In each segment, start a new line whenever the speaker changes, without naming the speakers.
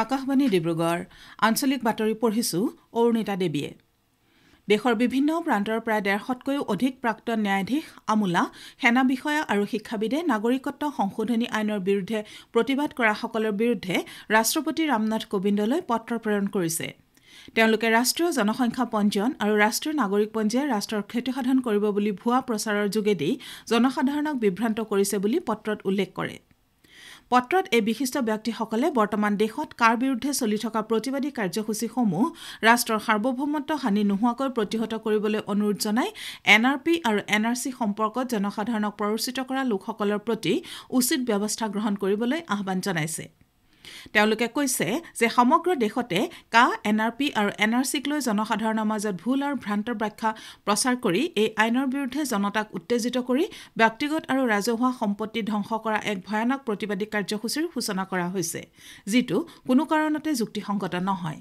আকাশবাণী ডিব্ৰুগড় আঞ্চলিক বাতৰি পঢ়িছো অৰুণিতা দেৱীয়ে। দেশৰ বিভিন্ন প্ৰান্তৰ প্ৰায় ডেৰশতকৈও অধিক প্ৰাক্তন ন্যায়াধীশ আমোলা সেনা বিষয়া আৰু শিক্ষাবিদে নাগৰিকত্ব সংশোধনী আইনৰ বিৰুদ্ধে প্ৰতিবাদ কৰাসকলৰ বিৰুদ্ধে ৰাষ্ট্ৰপতি ৰামনাথ কোবিন্দলৈ পত্ৰ প্ৰেৰণ কৰিছে। তেওঁলোকে ৰাষ্ট্ৰীয় জনসংখ্যা পঞ্জীয়ন আৰু ৰাষ্ট্ৰীয় নাগৰিকপঞ্জীয়ে ৰাষ্ট্ৰৰ ক্ষতিসাধন কৰিব বুলি ভুৱা প্ৰচাৰৰ যোগেদি জনসাধাৰণক বিভ্ৰান্ত কৰিছে বুলি পত্ৰত উল্লেখ কৰে। পত্ৰত এই বিশিষ্ট ব্যক্তিসকলে বৰ্তমান দেশত কাৰ বিৰুদ্ধে চলি থকা প্ৰতিবাদী কাৰ্যসূচীসমূহ ৰাষ্ট্ৰৰ সাৰ্বভৌমত্ব হানি নোহোৱাকৈ প্ৰতিহত কৰিবলৈ অনুৰোধ জনাই এন আৰ পি আৰু এন আৰ চি সম্পৰ্কত জনসাধাৰণক প্ৰৰোচিত কৰা লোকসকলৰ প্ৰতি উচিত ব্যৱস্থা গ্ৰহণ কৰিবলৈ আহ্বান জনাইছে। তেওঁলোকে কৈছে যে সমগ্ৰ দেশতে কা এন আৰ পি আৰু এন আৰ চিক লৈ জনসাধাৰণৰ মাজত ভুল আৰু ভ্ৰান্ত ব্যাখ্যা প্ৰচাৰ কৰি এই আইনৰ বিৰুদ্ধে জনতাক উত্তেজিত কৰি ব্যক্তিগত আৰু ৰাজহুৱা সম্পত্তি ধ্বংস কৰা এক ভয়ানক প্ৰতিবাদী কাৰ্যসূচীৰ সূচনা কৰা হৈছে যিটো কোনো কাৰণতে যুক্তিসংগত নহয়।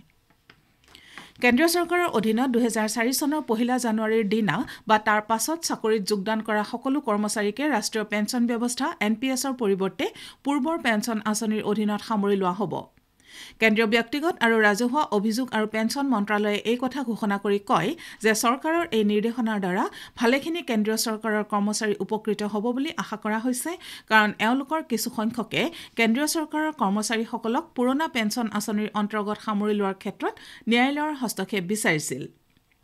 কেন্দ্ৰীয় চৰকাৰৰ অধীনত দুহেজাৰ চাৰি চনৰ পহিলা জানুৱাৰীৰ দিনা বা তাৰ পাছত চাকৰিত যোগদান কৰা সকলো কৰ্মচাৰীকে ৰাষ্ট্ৰীয় পেঞ্চন ব্যৱস্থা এন পি এছৰ পৰিৱৰ্তে পূৰ্বৰ পেঞ্চন আঁচনিৰ অধীনত সামৰি লোৱা হ'ব। কেন্দ্ৰীয় ব্যক্তিগত আৰু ৰাজহুৱা অভিযোগ আৰু পেঞ্চন মন্ত্ৰালয়ে এই কথা ঘোষণা কৰি কয় যে চৰকাৰৰ এই নিৰ্দেশনাৰ দ্বাৰা ভালেখিনি কেন্দ্ৰীয় চৰকাৰৰ কৰ্মচাৰী উপকৃত হ'ব বুলি আশা কৰা হৈছে কাৰণ এওঁলোকৰ কিছুসংখ্যকে কেন্দ্ৰীয় চৰকাৰৰ কৰ্মচাৰীসকলক পুৰণা পেঞ্চন আঁচনিৰ অন্তৰ্গত সামৰি লোৱাৰ ক্ষেত্ৰত ন্যায়ালয়ৰ হস্তক্ষেপ বিচাৰিছিল।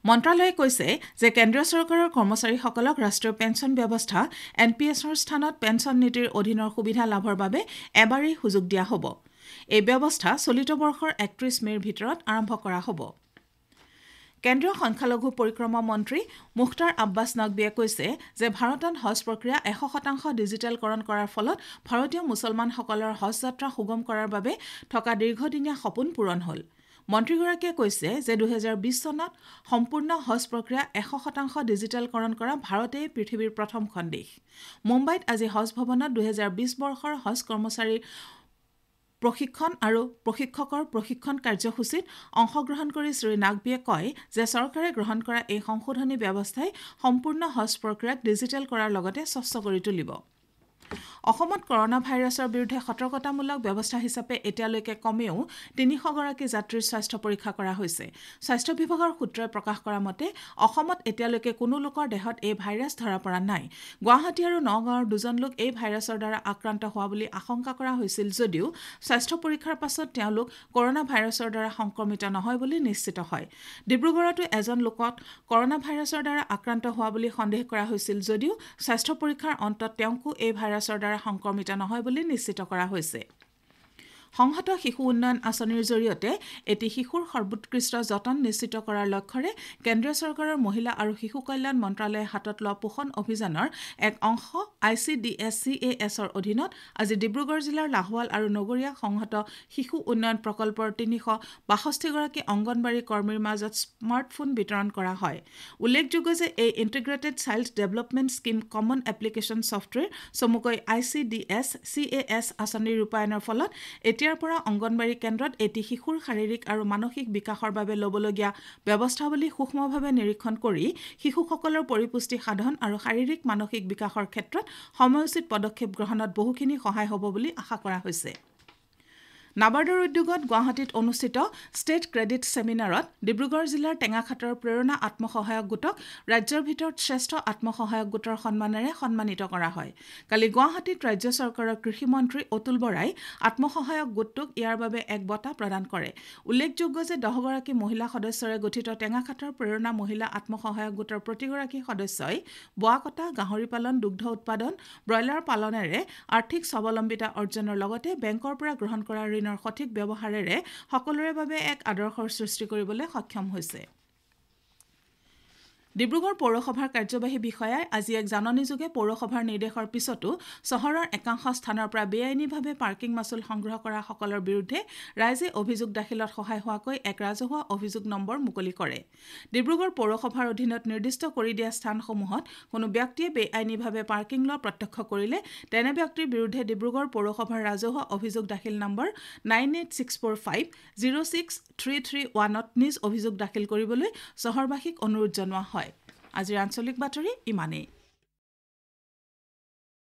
মন্ত্ৰালয়ে কৈছে যে কেন্দ্ৰীয় চৰকাৰৰ কৰ্মচাৰীসকলক ৰাষ্ট্ৰীয় পেঞ্চন ব্যৱস্থা এন পি এছৰ স্থানত পেঞ্চন নীতিৰ অধীনৰ সুবিধা লাভৰ বাবে এবাৰেই সুযোগ দিয়া হ'ব। এই ব্যৱস্থা চলিত বৰ্ষৰ একত্ৰিছ মেৰ ভিতৰত আৰম্ভ কৰা হ'ব। কেন্দ্ৰীয় সংখ্যালঘু পৰিক্ৰমা মন্ত্ৰী মুখতাৰ আব্বাছ নকবিয়ে কৈছে যে ভাৰতত হজ প্ৰক্ৰিয়া এশ শতাংশ ডিজিটেলকৰণ কৰাৰ ফলত ভাৰতীয় মুছলমানসকলৰ হজ যাত্ৰা সুগম কৰাৰ বাবে থকা দীৰ্ঘদিনীয়া সপোন পূৰণ হ'ল। মন্ত্ৰীগৰাকীয়ে কৈছে যে দুহেজাৰ বিছ চনত সম্পূৰ্ণ হজ প্ৰক্ৰিয়া এশ শতাংশ ডিজিটেলকৰণ কৰা ভাৰতেই পৃথিৱীৰ প্ৰথমখন দেশ। মুম্বাইত আজি হজ ভৱনত দুহেজাৰ বিছ বৰ্ষৰ হজ কৰ্মচাৰীৰ প্ৰশিক্ষণ আৰু প্ৰশিক্ষকৰ প্ৰশিক্ষণ কাৰ্যসূচীত অংশগ্ৰহণ কৰি শ্ৰী নাগবিয়ে কয় যে চৰকাৰে গ্ৰহণ কৰা এই সংশোধনী ব্যৱস্থাই সম্পূৰ্ণ হজ প্ৰক্ৰিয়াক ডিজিটেল কৰাৰ লগতে স্বচ্ছ কৰি তুলিব। অসমত কৰনা ভাইৰাছৰ বিৰুদ্ধে সতৰ্কতামূলক ব্যৱস্থা হিচাপে এতিয়ালৈকে কমেও তিনিশগৰাকী যাত্ৰীৰ স্বাস্থ্য পৰীক্ষা কৰা হৈছে। স্বাস্থ্য বিভাগৰ সূত্ৰই প্ৰকাশ কৰা মতে অসমত এতিয়ালৈকে কোনো লোকৰ দেহত এই ভাইৰাছ ধৰা পৰা নাই। গুৱাহাটী আৰু নগাঁৱৰ দুজন লোক এই ভাইৰাছৰ দ্বাৰা আক্ৰান্ত হোৱা বুলি আশংকা কৰা হৈছিল যদিও স্বাস্থ্য পৰীক্ষাৰ পাছত তেওঁলোক কৰনা ভাইৰাছৰ দ্বাৰা সংক্ৰমিত নহয় বুলি নিশ্চিত হয়। ডিব্ৰুগড়তো এজন লোকত কৰনা ভাইৰাছৰ দ্বাৰা আক্ৰান্ত হোৱা বুলি সন্দেহ কৰা হৈছিল যদিও স্বাস্থ্য পৰীক্ষাৰ অন্তত তেওঁকো এই ভাইৰাছৰ দ্বাৰা সংক্ৰমিত নহয় বুলি নিশ্চিত কৰা হৈছে। সংহত শিশু উন্নয়ন আঁচনিৰ জৰিয়তে এটি শিশুৰ সৰ্বোৎকৃষ্ট যতন নিশ্চিত কৰাৰ লক্ষ্যৰে কেন্দ্ৰীয় চৰকাৰৰ মহিলা আৰু শিশু কল্যাণ মন্ত্ৰালয়ে হাতত লোৱা পোষণ অভিযানৰ এক অংশ I C D S C A এছৰ অধীনত আজি ডিব্ৰুগড় জিলাৰ লাহোৱাল আৰু নগৰীয়া সংহত শিশু উন্নয়ন প্ৰকল্পৰ তিনিশ বাষষ্ঠিগৰাকী অংগনবাড়ী কৰ্মীৰ মাজত স্মাৰ্টফোন বিতৰণ কৰা হয়। উল্লেখযোগ্য যে এই integrated child development scheme common application software চমুকৈ I C D S C A S আঁচনিৰ ৰূপায়ণৰ ফলত এতিয়াৰ পৰা অংগনবাড়ী কেন্দ্ৰত এটি শিশুৰ শাৰীৰিক আৰু মানসিক বিকাশৰ বাবে ল'বলগীয়া ব্যৱস্থাৱলী সূক্ষ্মভাৱে নিৰীক্ষণ কৰি শিশুসকলৰ পৰিপুষ্টি সাধন আৰু শাৰীৰিক মানসিক বিকাশৰ ক্ষেত্ৰত সময়োচিত পদক্ষেপ গ্ৰহণত বহুখিনি সহায় হ'ব বুলি আশা কৰা হৈছে। নাবাৰ্ডৰ উদ্যোগত গুৱাহাটীত অনুষ্ঠিত ষ্টেট ক্ৰেডিট ছেমিনাৰত ডিব্ৰুগড় জিলাৰ টেঙাখাটৰ প্ৰেৰণা আত্মসহায়ক গোটক ৰাজ্যৰ ভিতৰত শ্ৰেষ্ঠ আত্মসহায়ক গোটৰ সন্মানেৰে সন্মানিত কৰা হয়। কালি গুৱাহাটীত ৰাজ্য চৰকাৰৰ কৃষিমন্ত্ৰী অতুল বৰাই আত্মসহায়ক গোটটোক ইয়াৰ বাবে এক বঁটা প্ৰদান কৰে। উল্লেখযোগ্য যে দহগৰাকী মহিলা সদস্যৰে গঠিত টেঙাখাটৰ প্ৰেৰণা মহিলা আত্মসহায়ক গোটৰ প্ৰতিগৰাকী সদস্যই বোৱা কটা গাহৰি পালন দুগ্ধ উৎপাদন ব্ৰইলাৰ পালনেৰে আৰ্থিক স্বাৱলম্বিতা অৰ্জনৰ লগতে বেংকৰ পৰা গ্ৰহণ কৰা ঋণৰ সঠিক ব্যৱহাৰেৰে সকলোৰে বাবে এক আদৰ্শৰ সৃষ্টি কৰিবলৈ সক্ষম হৈছে। ডিব্ৰুগড় পৌৰসভাৰ কাৰ্যবাহী বিষয়াই আজি এক জাননীযোগে পৌৰসভাৰ নিৰ্দেশৰ পিছতো চহৰৰ একাংশ স্থানৰ পৰা বেআইনীভাৱে পাৰ্কিং মাচুল সংগ্ৰহ কৰাসকলৰ বিৰুদ্ধে ৰাইজে অভিযোগ দাখিলত সহায় হোৱাকৈ এক ৰাজহুৱা অভিযোগ নম্বৰ মুকলি কৰে। ডিব্ৰুগড় পৌৰসভাৰ অধীনত নিৰ্দিষ্ট কৰি দিয়া স্থানসমূহত কোনো ব্যক্তিয়ে বেআইনীভাৱে পাৰ্কিং লোৱা প্ৰত্যক্ষ কৰিলে তেনে ব্যক্তিৰ বিৰুদ্ধে ডিব্ৰুগড় পৌৰসভাৰ ৰাজহুৱা অভিযোগ দাখিল number nine eight six four five zero' six three three ওৱানত নিজ অভিযোগ দাখিল কৰিবলৈ চহৰবাসীক অনুৰোধ জনোৱা হয়। আজিৰ আঞ্চলিক বাতৰি ইমানেই।